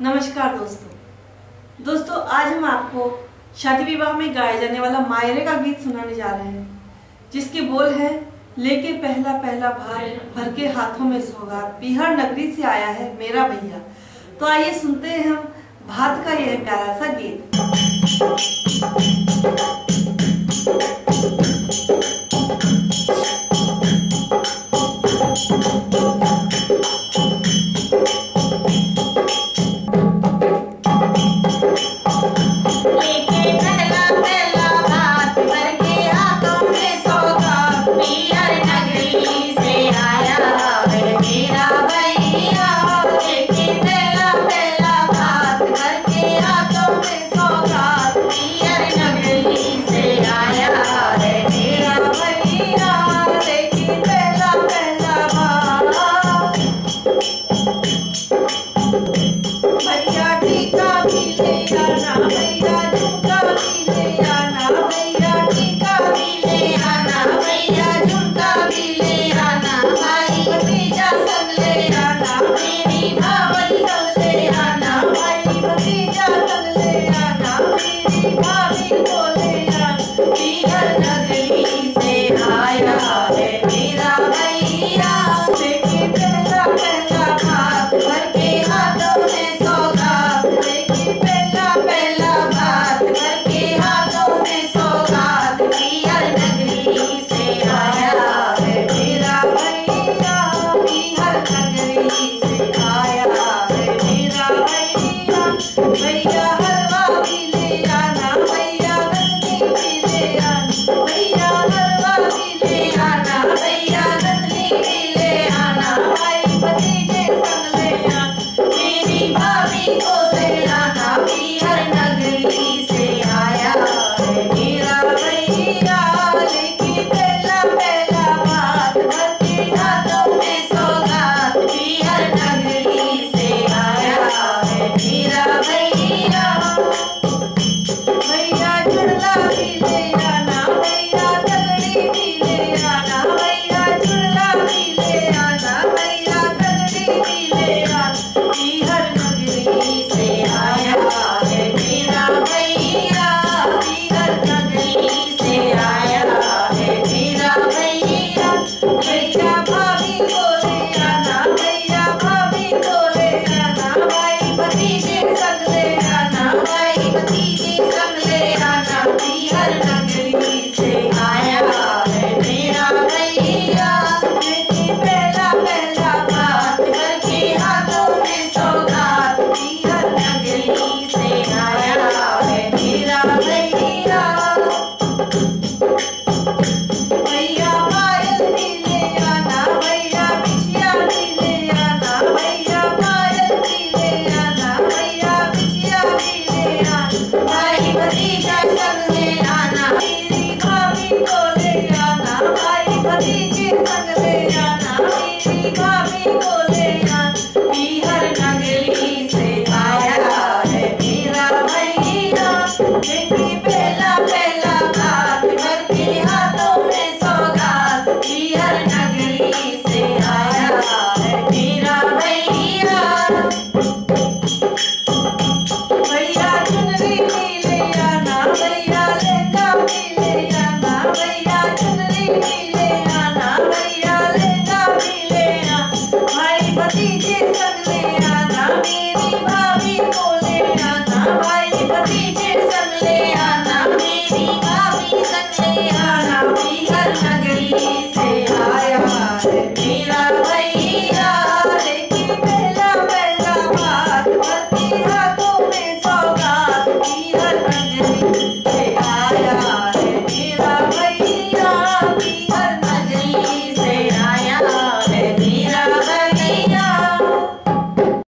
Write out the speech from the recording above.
नमस्कार दोस्तों। दोस्तों, आज हम आपको शादी विवाह में गाया जाने वाला मायरे का गीत सुनाने जा रहे हैं, जिसके बोल है, लेके पहला पहला भार, भर के हाथों में सौगात, बिहार नगरी से आया है मेरा भैया। तो आइए सुनते हैं हम भात का यह प्यारा सा गीत।